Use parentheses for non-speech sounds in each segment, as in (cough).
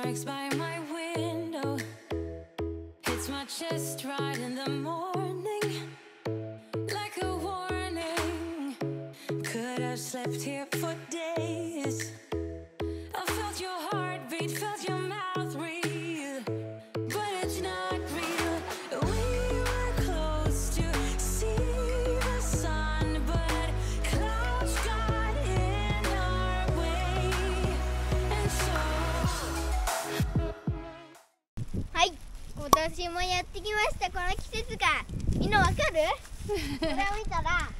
strikes by my window. Hits my chest right in the morning. Like a warning. Could have slept here for days. I felt your heartbeat, felt your 今年もやってきましたこの季節が。みんなわかる？これを見たら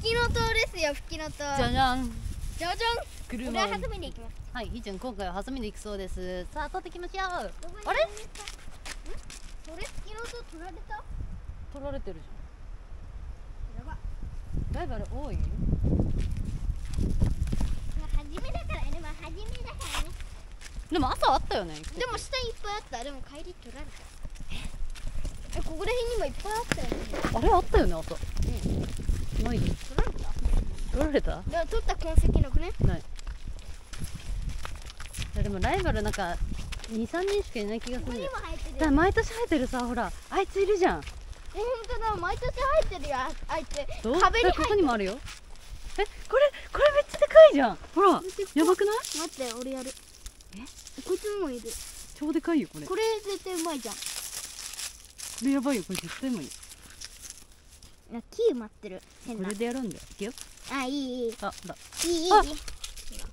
吹きの塔ですよ吹きの塔。じゃじゃん。じゃじゃん。これ車。をは挟みに行きます。はいひーちゃん今回はハサミで行くそうです。さあ取ってきましょう。あれ？ん？それ？吹きの塔取られた？取られてるやばじゃん。ライバル多い？まあ初めだからね。まあ初めだからねでも朝あったよね。でも下にいっぱいあった。でも帰り取られた。えここら辺にもいっぱいあったよね。あれあったよね朝ない取られた？取られた？でも取った痕跡なくね？ない。いやでもライバルなんか23人しかいない気がすここるんだよにも生えてるだから毎年生えてるさほら。あいついるじゃん。え本当だ。毎年生えてるよああいつ。どう？壁にここにもあるよ。えこれこれめっちゃでかいじゃん。ほらやばくない？待って俺やるえ？こいつにもいる。超でかいよこれ。ここれ絶対うまいじゃん。れやばいよこれ。絶対もいいいや木埋まってる。変な。これでやるんだよ。いくよ。あいいいい。あだいいいいい。いあ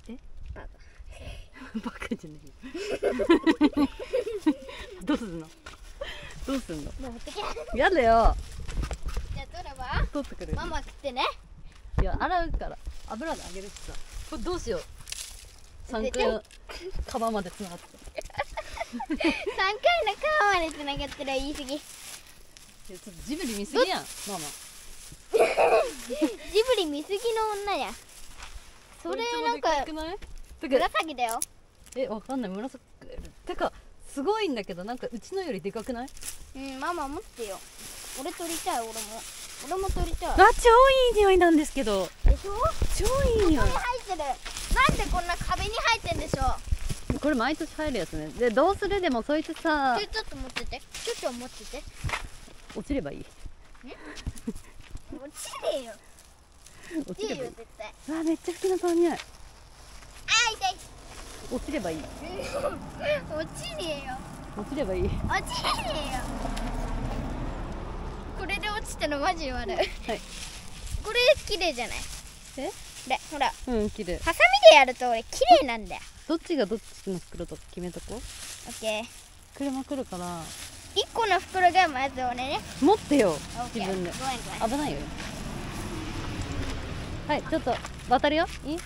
え？バカ。(laughs) じゃないよ。(laughs) どうすんの？どうすんの？やだよ。ゃあ取れば取ってくれるママ食ってね。いや洗うから。油で揚げるしさ。これどうしよう3回。カバンまでつながって3回の川まで繋がってる言い過ぎ。ちょっとジブリ見すぎやん。ママ。ブリ見すぎの女や。それなんか紫だよ。えわかんない。紫。てかすごいんだけどなんかうちのよりでかくない？うんママ持ってよ。俺取りたい俺も俺も取りたい。あ超いい匂いなんですけど。でしょ？超いい匂い。ここに生えてる。なんでこんな壁に生えてんでしょ？これ毎年入るやつね。でどうする？でもそいつさちょちょっと持ってて。ちょっと持ってて。落ちればいい。落ちねえよ。落ちればいい。絶対。うわめっちゃ吹きの香り匂いあ痛い。落ちればいい。(laughs) 落ちねえよ。落ちればいい。落ちねえよこれで落ちたのマジ悪い。はい。これ綺麗じゃない？え？でほら。うん綺麗。ハサミでやると俺綺麗なんだよ。どっちがどっちの袋とか決めとこう？オッケー。車来るから。1個の袋がまず俺ね。持ってよ自分で。危ないよ。はいちょっと渡るよ。いい？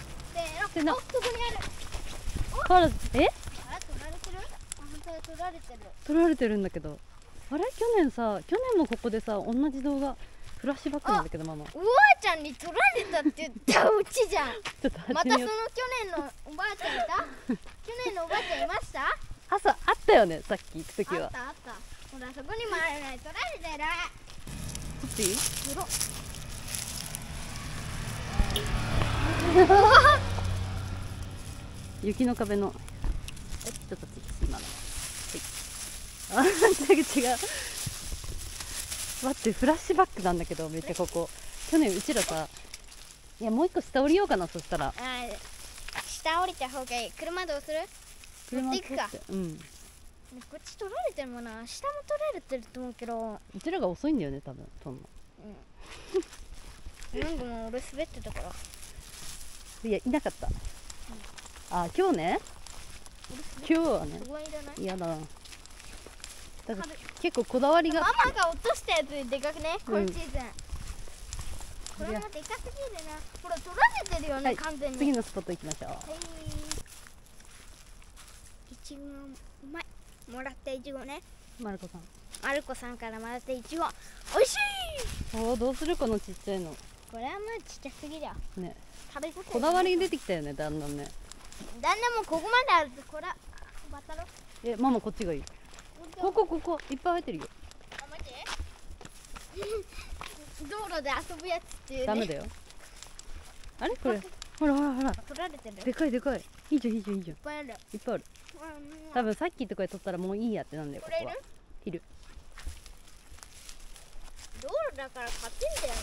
せーのえ？取られてる。取られてるんだけどあれ？去年さ去年もここでさ同じ動画フラッシュバックなんだけどママ。ちおばあちゃんに取られたって言ったらうちじゃん。(laughs) ょっとまたその去年のおばあちゃんいた？(laughs) 去年のおばあちゃんいました？朝あったよねさっき行く時は。あったあった。ほらそこにもあるね。取られてる。取っていい取ろ雪の壁の。ちです今のはいあ違う違う。待ってフラッシュバックなんだけどめっちゃここ。去年うちらさいやもう一個下降りようかなそしたら。あ下降りた方がいい。車どうする？持っていくか。うん。こっち取られてるもんな。下も取られてると思うけど。うちらが遅いんだよね多分そんな。なんかもう俺滑ってたから。いやいなかった。あ今日ね。今日はね。嫌だなだから結構こだわりが。ママが落としたやつでかくね？うん。今シーズン、これもでかすぎるな。ほら取られてるよね、はい。完全に。次のスポット行きましょう。はい。いちごうまい。もらったいちごね。マルコさん。マルコさんからもらったいちご。おいしい！おーどうするこのちっちゃいの。これはまあちっちゃすぎだよ。ね。食べさせこだわり出てきたよねだんだんね。だんだんもうここまであるとこら渡ろうえママこっちがいいここここいっぱい入ってるよ。あマジ道路で遊ぶやつっていうね。ダメだよ。あれ？これ。ほらほらほら。取られてる。いっでかいでかい。いいじゃんいいじゃんいいじゃん。いぱいある。っぱいある。多分さっきとかで撮ったらもういいやってなんだよここは。いる？いる。道路だから勝てんだよな。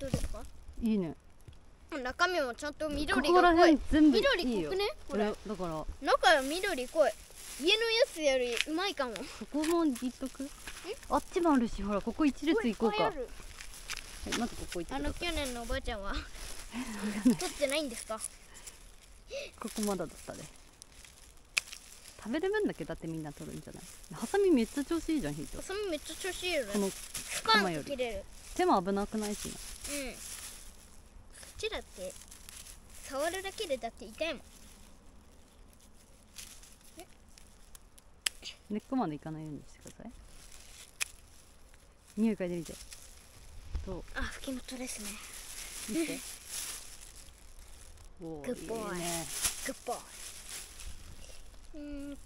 どうですか？いいね中身もちゃんと緑がここら濃い辺全部い緑濃くね？これ。俺だから。中は緑濃い。家のやつよりうまいかも。ここもいっとく？あっちもあるしほらここ一列行こうか。まずここ行ってあの去年のおばあちゃんは (laughs) 取ってないんですか？ここまだだったね。食べる分だけ？だってみんな取るんじゃない？ハサミめっちゃ調子いいじゃんヒートハサミめっちゃ調子いいよね。この手も危なくないしな。うんちだって触るだけでだって痛いもん。根っこまでいかないようにしてください。匂い嗅いでみて。どう？あ吹き元ですね。見て。(laughs) おー Good boy いいね。グッバイうーんこ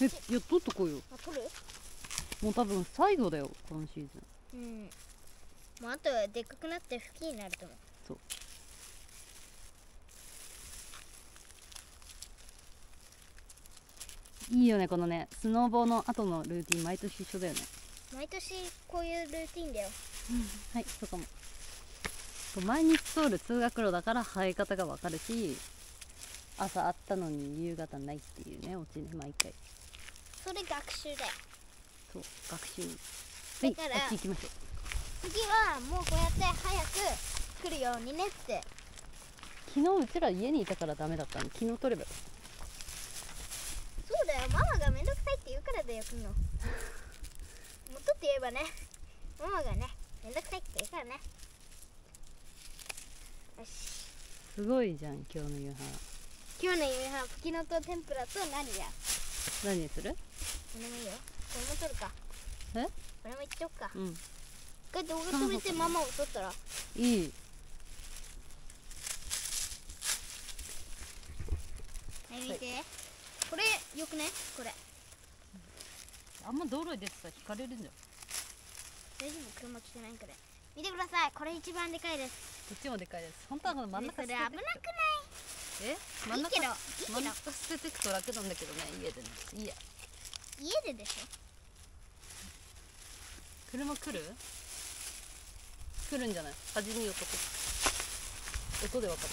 れ？えいや取っとこうよ。あ取る？もう多分最後だよ今シーズン。うんもうあとはでっかくなって吹きになると思う。そう。いいよねこのねスノーボーの後のルーティン毎年一緒だよね。毎年こういうルーティンだよ。はいそうかも。そう毎日通る通学路だから生え方がわかるし朝あったのに夕方ないっていうねオチね毎回。それ学習だよ。そう学習。はいあっち行きましょうもうこうやって早く来るようにねって。昨日うちら家にいたからダメだったの。昨日取ればよそうだよ。ママがめんどくさいって言うからだよ来るのもっとって言えばね。ママがねめんどくさいって言うからね。よし。すごいじゃん今日の夕飯。今日の夕飯ふきのと天ぷらと何や何にする？何でもいいよ。これも撮るか。え？これもいっちゃおうか。うん。一回動画止めてママを撮ったら。いい。はい見て、これよくね？これ。あんま道路に出てたら引かれるんじゃん大丈夫？車来てないから。見てください。これ一番でかいです。こっちもでかいです。本当はこの真ん中それ危なくない？え？真ん中いい真ん中捨てていくと楽なんだけどね家でね。いいや。家ででしょ？車来る？来るんじゃない？端に寄っとく音でわかる。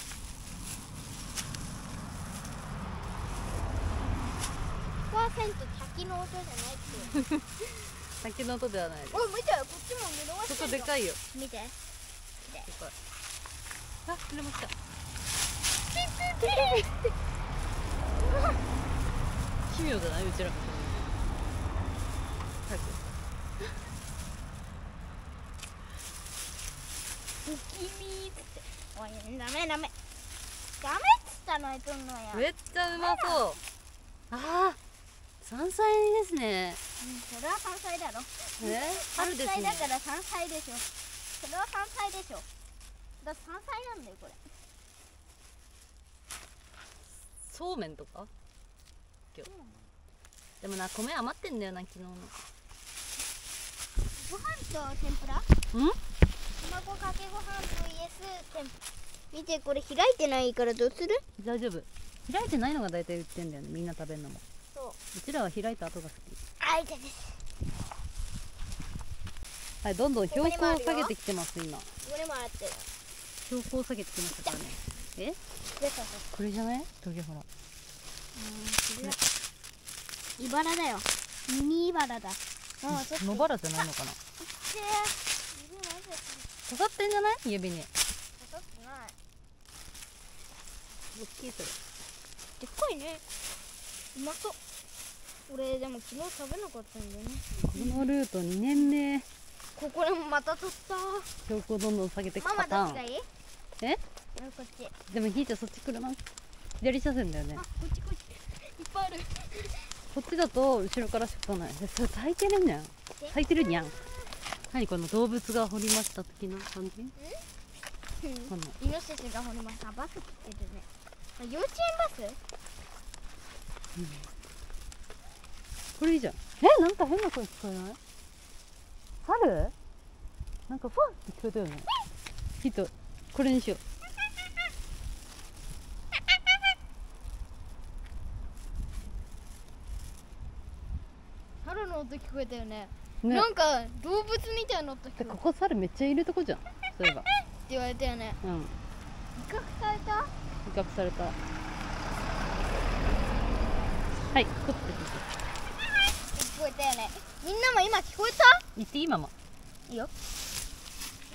100%滝の音じゃないっていう。先の音ではないおい見てこっちも見逃そしてんのこでかいよ。見て。でかい。あ車来た。奇妙じゃない？うちらも早く不気味っつって。おいダメダメ。ダメっつったのにとんのやめっちゃうまそう。ああ山菜ですね。うんそれは山菜だろ。え春ですね。山菜だから山菜でしょ。それは山菜でしょ。だ山菜なんだよこれ。そうめんとか？今日。でもな米余ってんだよな昨日の。ご飯と天ぷら？ん？卵かけご飯 VS 見てこれ開いてないからどうする？大丈夫。開いてないのが大体売ってんだよね。みんな食べるのも。そう。うちらは開いた後が好き。あいてです。はいどんどん標高を下げてきてます今。ここにもあって。る標高を下げてきましたからね。え？これじゃない？トゲほら茨だよ。ミニ茨だ。ママちょっと。野原じゃないのかな？刺さってんじゃない？指に。刺さってない。大きいそれ。でっかいね。うまそう。俺でも昨日食べなかったんだよね。このルート2年目。ここでもまた取った。標高どんどん下げていくママパターン。どっちがいい？え？俺こっち。でもひーちゃんそっち車左車線だよね。あこっちこっち。いっぱいある。こっちだと後ろからしかない。えそれ咲いてるんじゃん。咲いてるにゃん何この動物が掘りました的な感じ？このイノシシが掘りました。バス来てるね。あ幼稚園バス？これいいじゃん。えなんか変な声聞こえない？春なんかファンって聞こえたよね。ヒット。これにしよ猿の音聞こえたよね。うね。なんか動物みたいな音聞こえたでここ猿めっちゃいるとこじゃん。そういえば。って言われたよね。うん。威嚇された？威嚇された。はい取って聞こえたよね。みんなも今聞こえた？言っていいママいいよ。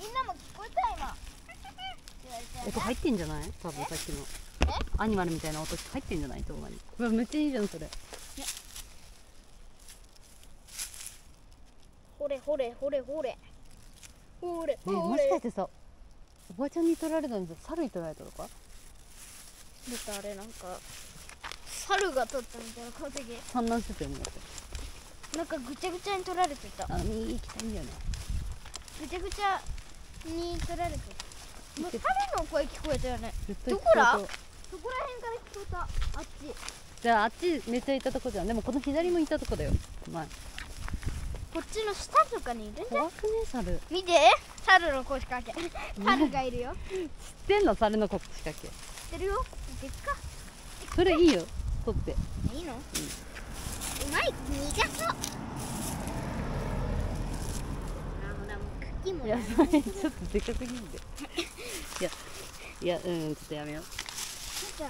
みんなも聞こえた今。ね。音入ってんじゃない？多分さっきの。え？アニマルみたいな音入ってんじゃない？動画に。うわめっちゃいいじゃんそれほれほれほれほれ。ほれねもほれ。しかしてさおばちゃんに取られたんじゃ猿に取られたのか？だってあれなんか猿が取ったみたいな顔的産卵してたよねなんかぐちゃぐちゃに取られてた。あ右行きたいんだよねぐちゃぐちゃに取られてた。もう猿の声聞こえたよね。どこらそこら辺から聞こえた？あっち。じゃああっちめっちゃいたとこじゃん。でもこの左もいたとこだよ。前こっちの下とかにいるんじゃん。怖くね猿。見て。猿の腰掛け。猿がいるよ。知ってんの猿のこ仕掛け。知ってるよ。行くか。それいいよ。取って。いいの、うまい。苦そう。あほらもう茎もい。ややそれちょっとでかすぎんで。いやいやうんちょっとやめよう。ちょ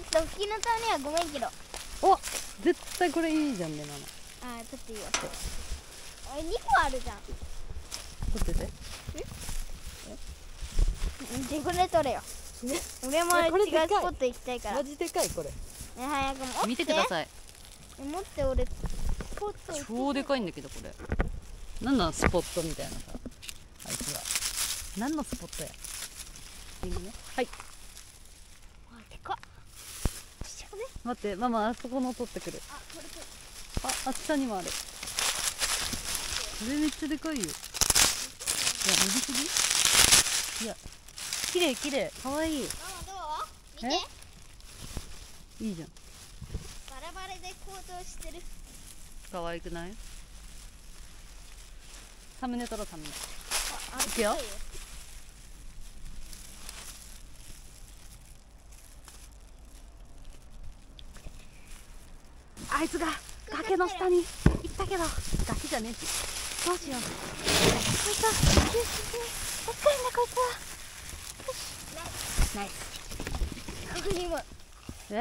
っと吹きのためにはごめんけど。あお絶対これいいじゃんねママーちょっといいよ。あれ2個あるじゃん。取ってて自分で取れよ。俺も違うスポット行きたいから。ねマジでかいこれ。早く持って見てください。い持って俺スポット超でかいんだけどこれ。何なんスポットみたいなさ。あいつは。何のスポットや。いいね。はい。あでか待ってママあそこの取ってくる。あこれこれああっちにもある。これめっちゃでかいよ。いや右すぎいや綺麗綺麗。かわいい。ママどう？見て。いいじゃん。バラバラで行動してる。かわいくない？サムネ撮ろうサムネ。ああいくよ。あいつが崖の下に。行ったけど。崖じゃねえし。どうしよう。こいつ。はよしよしおっかいんだこいつ。はナイス。ここにもえ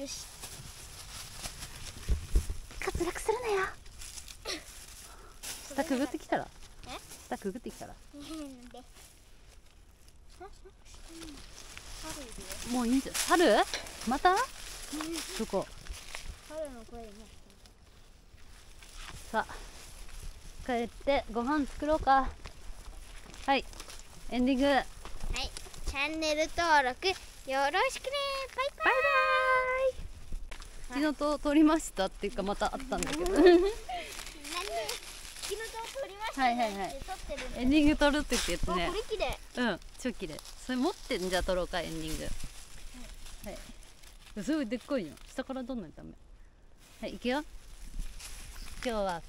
よし。滑落するなよ下くぐってきたら？え？下くぐってきたら？もういいんじゃ猿また？どこ？猿の声もさあ帰ってご飯作ろうか。はいエンディング。はいチャンネル登録よろしくね。バイバイ。バイバイ。昨日と撮りましたっていうかまたあったんだけど。なん。(laughs) で昨日と撮りましたはいはいはい。エンディング撮るって言ってあねこれ綺麗。うん超綺麗それ持ってんじゃあ撮ろうかエンディング。はい。すごいでっかいよ。下から撮んないとダメ。はい行くよ今日は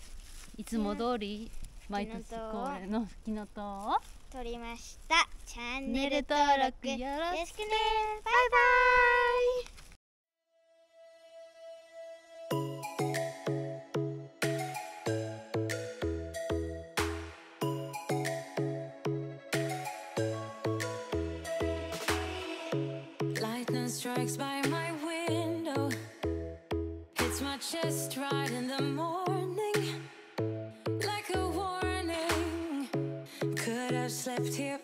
いつも通り毎年恒例の吹きのとを撮りました。チャンネル登登録よろしくね。バイバイ Right in the morning. Like a warning. Could have slept here